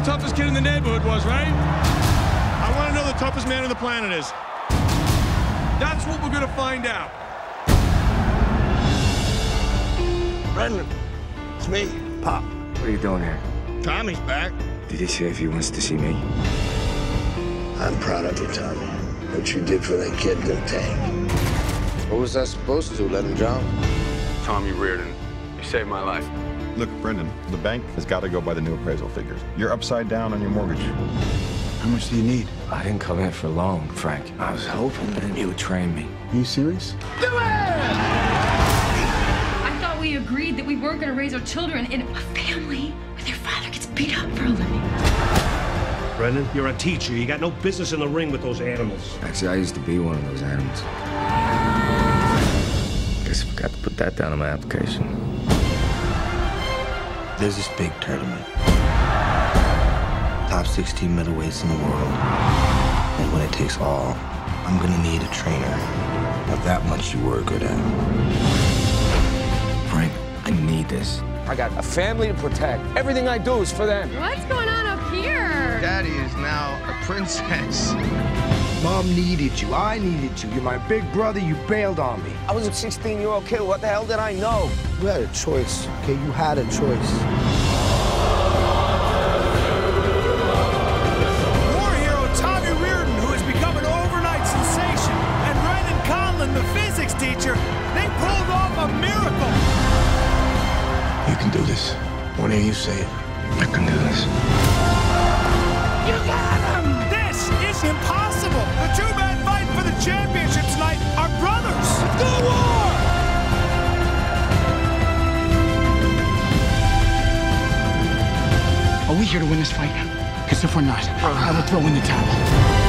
the toughest kid in the neighborhood was, right? I want to know the toughest man on the planet is. That's what we're gonna find out. Brendan, it's me, Pop. What are you doing here? Tommy's back. Did he say if he wants to see me? I'm proud of you, Tommy. What you did for that kid in the tank. What was I supposed to do? Let him drown? Tommy Riordan, you saved my life. Look, Brendan, the bank has got to go by the new appraisal figures. You're upside down on your mortgage. How much do you need? I didn't come here for long, Frank. I was hoping that you would train me. Are you serious? Do it! I thought we agreed that we weren't going to raise our children in a family where their father gets beat up for a living. Brendan, you're a teacher. You got no business in the ring with those animals. Actually, I used to be one of those animals. Guess I forgot to put that down on my application. There's this big tournament. Top 16 middleweights in the world. And when it takes all, I'm gonna need a trainer Not that much you were good at. Frank, I need this. I got a family to protect. Everything I do is for them. What's going on up here? Daddy is now a princess. Mom needed you. I needed you. You're my big brother. You bailed on me. I was a 16 year old kid. What the hell did I know? You had a choice, okay? You had a choice. War hero Tommy Riordan, who has become an overnight sensation, and Brendan Conlon, the physics teacher, they pulled off a miracle. You can do this. When you say it. I can do this. Are we here to win this fight? Because if we're not, I will throw in the towel.